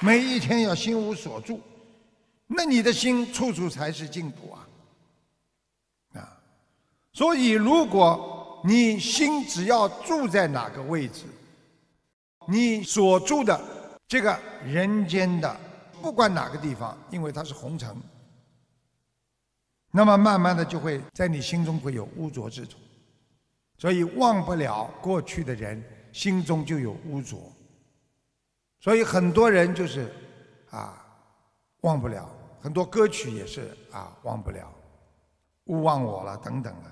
每一天要心无所住，那你的心处处才是净土啊！啊，所以如果你心只要住在哪个位置，你所住的这个人间的，不管哪个地方，因为它是红尘，那么慢慢的就会在你心中会有污浊之处，所以忘不了过去的人，心中就有污浊。所以很多人就是啊忘不了，很多歌曲也是啊忘不了，勿忘我了等等的，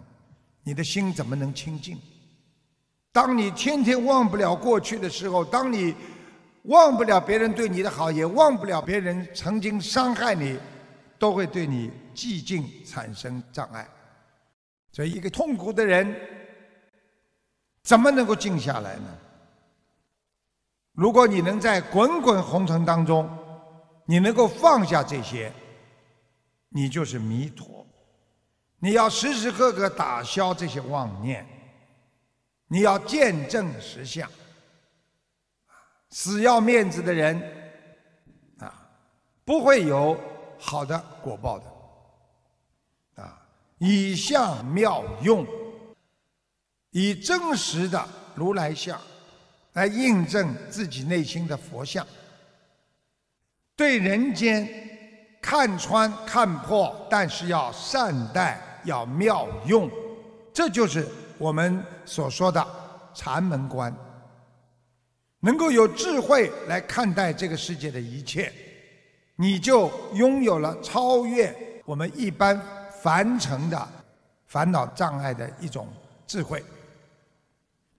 你的心怎么能清净？当你天天忘不了过去的时候，当你忘不了别人对你的好，也忘不了别人曾经伤害你，都会对你寂静产生障碍。所以，一个痛苦的人怎么能够静下来呢？如果你能在滚滚红尘当中，你能够放下这些，你就是弥陀。你要时时刻刻打消这些妄念，你要见证实相。死要面子的人，啊，不会有好的果报的。啊，以相妙用，以真实的如来相。来印证自己内心的佛像，对人间看穿看破，但是要善待，要妙用，这就是我们所说的禅门观。能够有智慧来看待这个世界的一切，你就拥有了超越我们一般凡尘的烦恼障碍的一种智慧。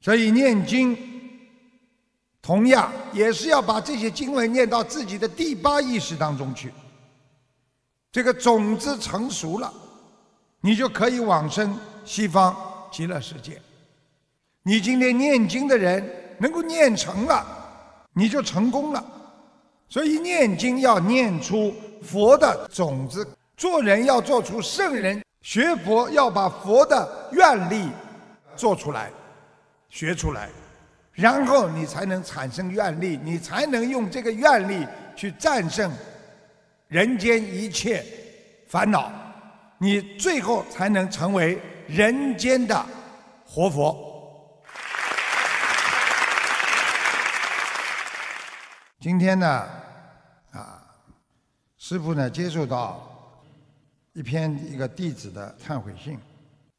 所以念经。同样也是要把这些经文念到自己的第八意识当中去。这个种子成熟了，你就可以往生西方极乐世界。你今天念经的人能够念成了，你就成功了。所以念经要念出佛的种子，做人要做出圣人，学佛要把佛的愿力做出来，学出来。然后你才能产生愿力，你才能用这个愿力去战胜人间一切烦恼，你最后才能成为人间的活佛。今天呢，啊，师父呢接受到一篇一个弟子的忏悔信，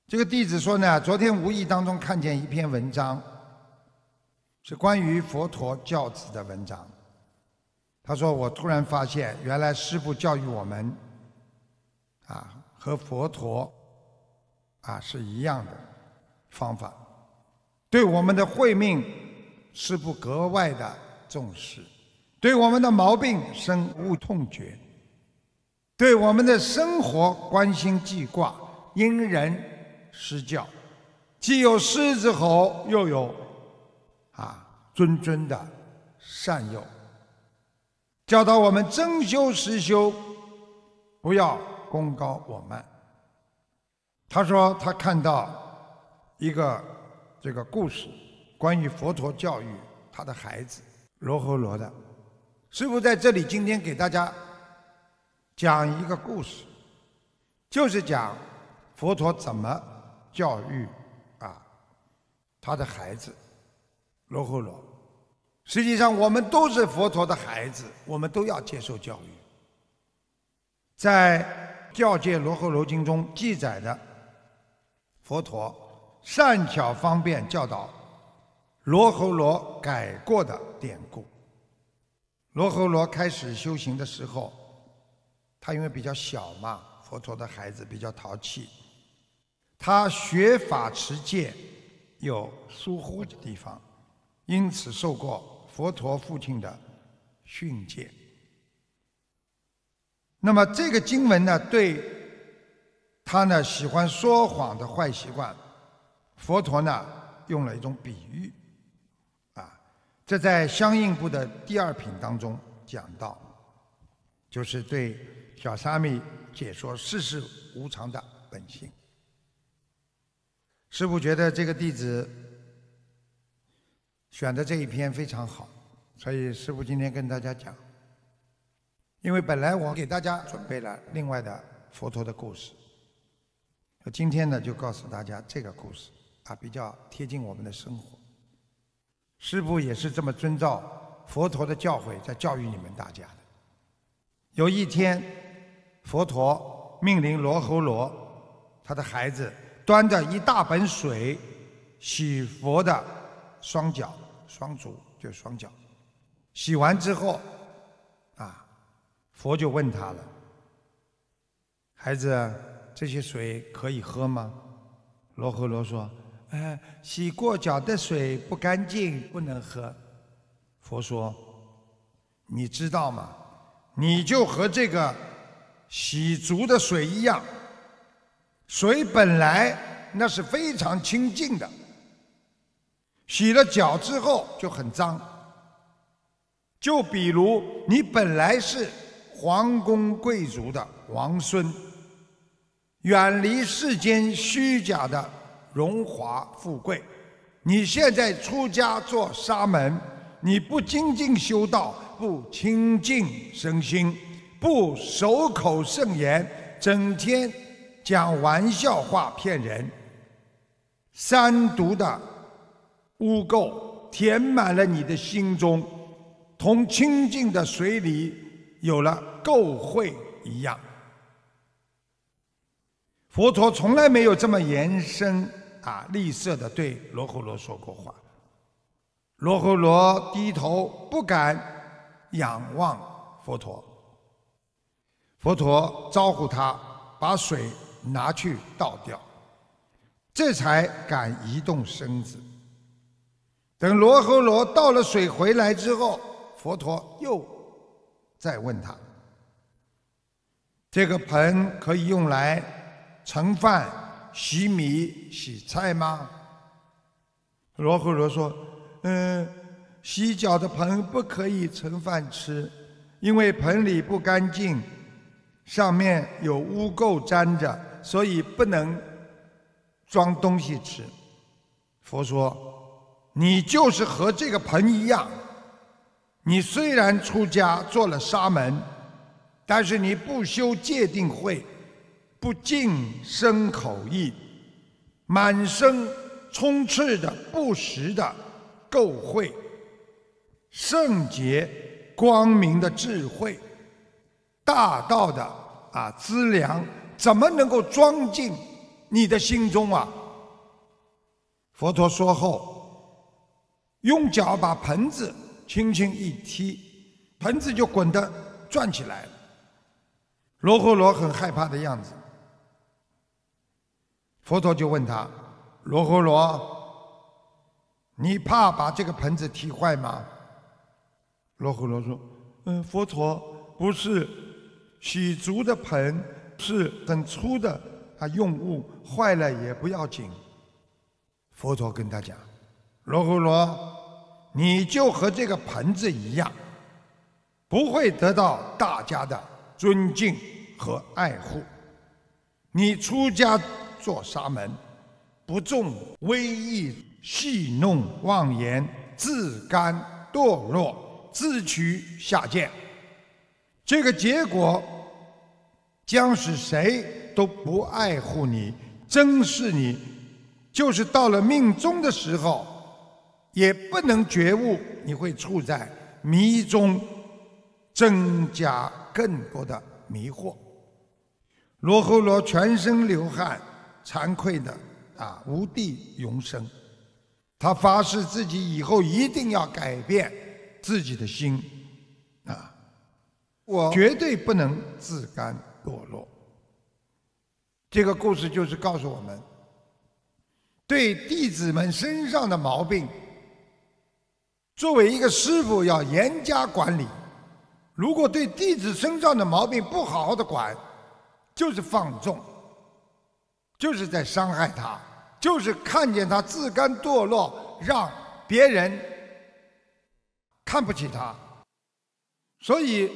这个弟子说呢，昨天无意当中看见一篇文章。是关于佛陀教子的文章。他说：“我突然发现，原来师父教育我们，啊，和佛陀，啊是一样的方法。对我们的慧命，师父格外的重视；对我们的毛病深恶痛绝；对我们的生活关心记挂，因人施教，既有狮子吼，又有。”啊，谆谆的善诱，教导我们真修实修，不要功高我慢。他说他看到一个这个故事，关于佛陀教育他的孩子罗睺罗的。师父在这里今天给大家讲一个故事，就是讲佛陀怎么教育啊他的孩子。罗睺罗，实际上我们都是佛陀的孩子，我们都要接受教育。在《教戒罗睺罗经》中记载的，佛陀善巧方便教导罗睺罗改过的典故。罗睺罗开始修行的时候，他因为比较小嘛，佛陀的孩子比较淘气，他学法持戒有疏忽的地方。因此受过佛陀父亲的训诫。那么这个经文呢，对他呢喜欢说谎的坏习惯，佛陀呢用了一种比喻，啊，这在相应部的第二品当中讲到，就是对小沙弥解说世事无常的本性。师父觉得这个弟子。选的这一篇非常好，所以师父今天跟大家讲，因为本来我给大家准备了另外的佛陀的故事，今天呢就告诉大家这个故事啊，比较贴近我们的生活。师父也是这么遵照佛陀的教诲在教育你们大家的。有一天，佛陀命令罗侯罗他的孩子端着一大盆水洗佛的双脚、双足，就双脚。洗完之后，啊。佛就问他了：“孩子，这些水可以喝吗？”罗睺罗说：“哎，洗过脚的水不干净，不能喝。”佛说：“你知道吗？你就和这个洗足的水一样，水本来那是非常清净的，洗了脚之后就很脏。就比如你本来是……”皇宫贵族的王孙，远离世间虚假的荣华富贵。你现在出家做沙门，你不精进修道，不清净身心，不守口圣言，整天讲玩笑话骗人，三毒的污垢填满了你的心中，同清净的水里。有了垢秽一样，佛陀从来没有这么严声啊厉色的对罗睺罗说过话。罗睺罗低头不敢仰望佛陀。佛陀招呼他把水拿去倒掉，这才敢移动身子。等罗睺罗倒了水回来之后，佛陀又。再问他：“这个盆可以用来盛饭、洗米、洗菜吗？”罗睺罗说：“嗯，洗脚的盆不可以盛饭吃，因为盆里不干净，上面有污垢粘着，所以不能装东西吃。”佛说：“你就是和这个盆一样。”你虽然出家做了沙门，但是你不修戒定慧，不净身口意，满身充斥着不实的垢秽，圣洁光明的智慧，大道的啊资粮，怎么能够装进你的心中啊？佛陀说后，用脚把盆子。轻轻一踢，盆子就滚得转起来了。罗睺罗很害怕的样子。佛陀就问他：“罗睺罗，你怕把这个盆子踢坏吗？”罗睺罗说：“嗯，佛陀不是洗足的盆是很粗的啊，用物坏了也不要紧。”佛陀跟他讲：“罗睺罗。”你就和这个盆子一样，不会得到大家的尊敬和爱护。你出家做沙门，不重威仪，戏弄妄言，自甘堕落，自取下贱。这个结果将使谁都不爱护你、珍视你。就是到了命中的时候。也不能觉悟，你会处在迷中，增加更多的迷惑。罗侯罗全身流汗，惭愧的啊，无地容身。他发誓自己以后一定要改变自己的心，啊，我绝对不能自甘堕落。这个故事就是告诉我们，对弟子们身上的毛病。作为一个师傅，要严加管理。如果对弟子身上的毛病不好好的管，就是放纵，就是在伤害他，就是看见他自甘堕落，让别人看不起他。所以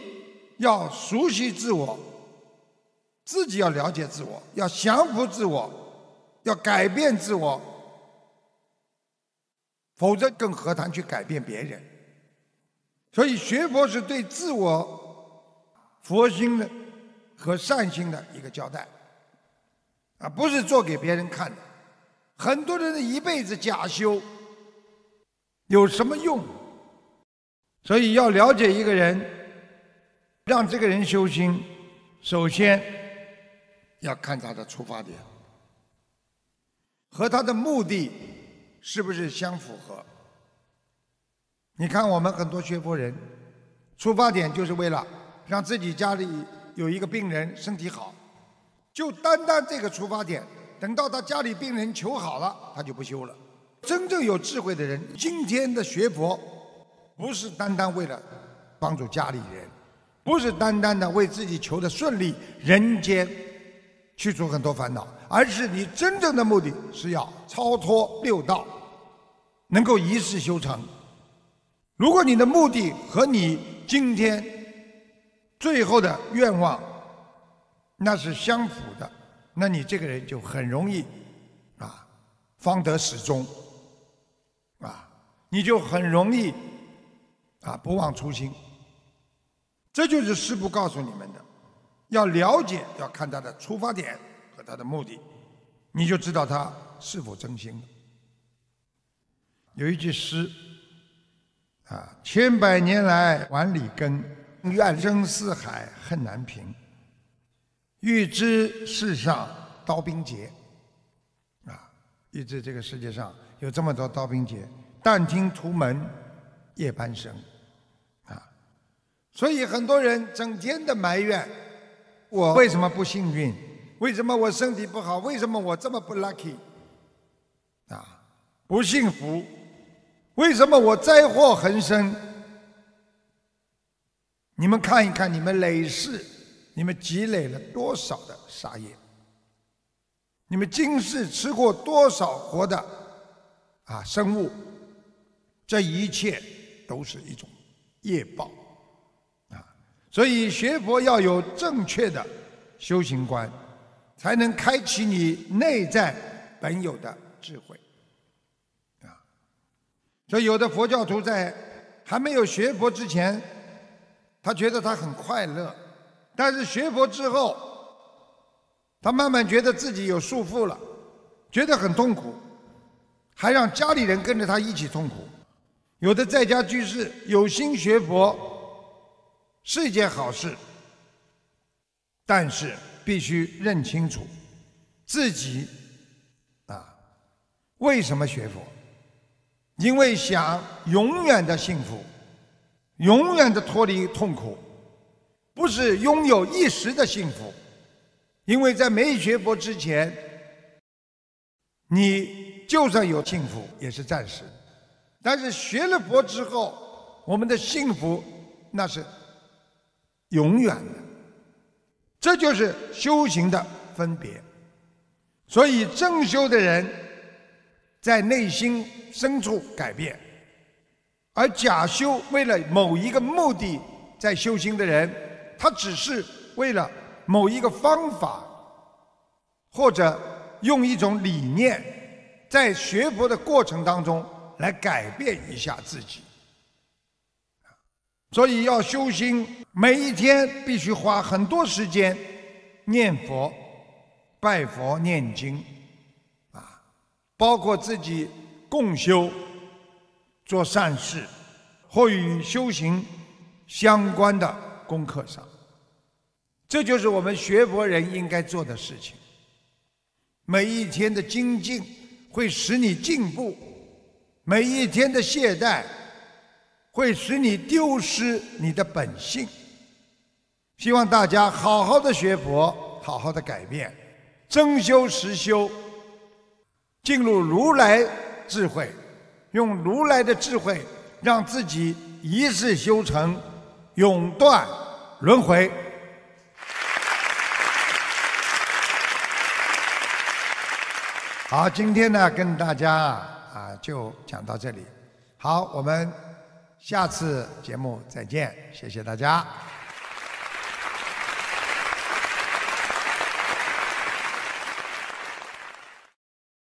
要熟悉自我，自己要了解自我，要降服自我，要改变自我。否则更何谈去改变别人？所以学佛是对自我佛心的和善心的一个交代，啊，不是做给别人看的。很多人的一辈子假修，有什么用？所以要了解一个人，让这个人修心，首先要看他的出发点和他的目的是不是相符合。你看，我们很多学佛人，出发点就是为了让自己家里有一个病人身体好，就单单这个出发点。等到他家里病人求好了，他就不修了。真正有智慧的人，今天的学佛，不是单单为了帮助家里人，不是单单的为自己求的顺利，人间去除很多烦恼，而是你真正的目的是要超脱六道，能够一世修成。如果你的目的和你今天最后的愿望那是相符的。那你这个人就很容易，啊，方得始终，啊，你就很容易，啊，不忘初心。这就是师父告诉你们的，要了解，要看他的出发点和他的目的，你就知道他是否真心。有一句诗，啊，千百年来万里耕，怨声四海恨难平。欲知世上刀兵劫，啊！欲知这个世界上有这么多刀兵劫，但听屠门夜半声，啊！所以很多人整天的埋怨我为什么不幸运？为什么我身体不好？为什么我这么不 lucky？啊，不幸福？为什么我灾祸横生？你们看一看，你们累世。你们积累了多少的杀业？你们今世吃过多少活的啊生物？这一切都是一种业报啊！所以学佛要有正确的修行观，才能开启你内在本有的智慧啊！所以有的佛教徒在还没有学佛之前，他觉得他很快乐。但是学佛之后，他慢慢觉得自己有束缚了，觉得很痛苦，还让家里人跟着他一起痛苦。有的在家居士有心学佛，是一件好事，但是必须认清楚自己啊为什么学佛？因为想永远的幸福，永远的脱离痛苦。不是拥有一时的幸福，因为在没学佛之前，你就算有幸福也是暂时；但是学了佛之后，我们的幸福那是永远的。这就是修行的分别。所以正修的人在内心深处改变，而假修为了某一个目的在修行的人。他只是为了某一个方法，或者用一种理念，在学佛的过程当中来改变一下自己。所以要修心，每一天必须花很多时间念佛、拜佛、念经，啊，包括自己共修、做善事，或与修行相关的功课上。这就是我们学佛人应该做的事情。每一天的精进会使你进步，每一天的懈怠会使你丢失你的本性。希望大家好好的学佛，好好的改变，真修实修，进入如来智慧，用如来的智慧让自己一世修成，永断轮回。好，今天呢，跟大家啊就讲到这里。好，我们下次节目再见，谢谢大家。